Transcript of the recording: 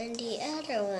and the other one.